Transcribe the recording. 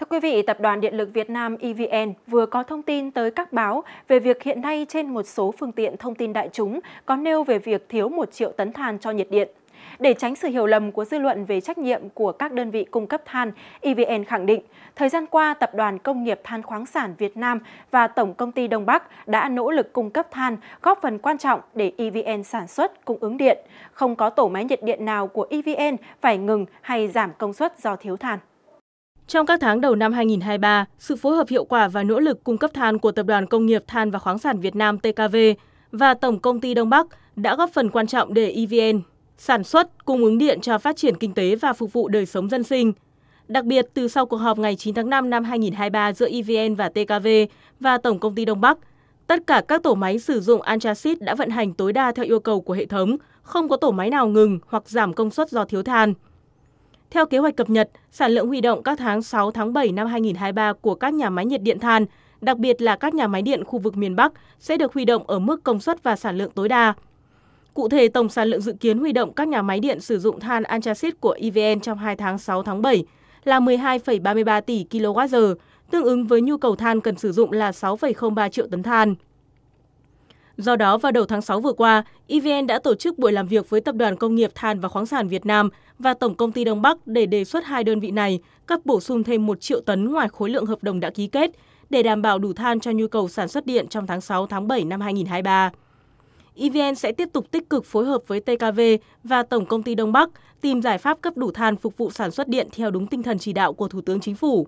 Thưa quý vị, Tập đoàn Điện lực Việt Nam EVN vừa có thông tin tới các báo về việc hiện nay trên một số phương tiện thông tin đại chúng có nêu về việc thiếu 1 triệu tấn than cho nhiệt điện. Để tránh sự hiểu lầm của dư luận về trách nhiệm của các đơn vị cung cấp than, EVN khẳng định, thời gian qua Tập đoàn Công nghiệp Than khoáng sản Việt Nam và Tổng Công ty Đông Bắc đã nỗ lực cung cấp than, góp phần quan trọng để EVN sản xuất, cung ứng điện. Không có tổ máy nhiệt điện nào của EVN phải ngừng hay giảm công suất do thiếu than. Trong các tháng đầu năm 2023, sự phối hợp hiệu quả và nỗ lực cung cấp than của Tập đoàn Công nghiệp Than và Khoáng sản Việt Nam TKV và Tổng Công ty Đông Bắc đã góp phần quan trọng để EVN sản xuất, cung ứng điện cho phát triển kinh tế và phục vụ đời sống dân sinh. Đặc biệt, từ sau cuộc họp ngày 9 tháng 5 năm 2023 giữa EVN và TKV và Tổng Công ty Đông Bắc, tất cả các tổ máy sử dụng anthracite đã vận hành tối đa theo yêu cầu của hệ thống, không có tổ máy nào ngừng hoặc giảm công suất do thiếu than. Theo kế hoạch cập nhật, sản lượng huy động các tháng 6 tháng 7 năm 2023 của các nhà máy nhiệt điện than, đặc biệt là các nhà máy điện khu vực miền Bắc sẽ được huy động ở mức công suất và sản lượng tối đa. Cụ thể, tổng sản lượng dự kiến huy động các nhà máy điện sử dụng than anthracit của EVN trong 2 tháng 6 tháng 7 là 12,33 tỷ kWh, tương ứng với nhu cầu than cần sử dụng là 6,03 triệu tấn than. Do đó, vào đầu tháng 6 vừa qua, EVN đã tổ chức buổi làm việc với Tập đoàn Công nghiệp Than và Khoáng sản Việt Nam và Tổng Công ty Đông Bắc để đề xuất hai đơn vị này cấp bổ sung thêm 1 triệu tấn ngoài khối lượng hợp đồng đã ký kết để đảm bảo đủ than cho nhu cầu sản xuất điện trong tháng 6 tháng 7 năm 2023. EVN sẽ tiếp tục tích cực phối hợp với TKV và Tổng Công ty Đông Bắc tìm giải pháp cấp đủ than phục vụ sản xuất điện theo đúng tinh thần chỉ đạo của Thủ tướng Chính phủ.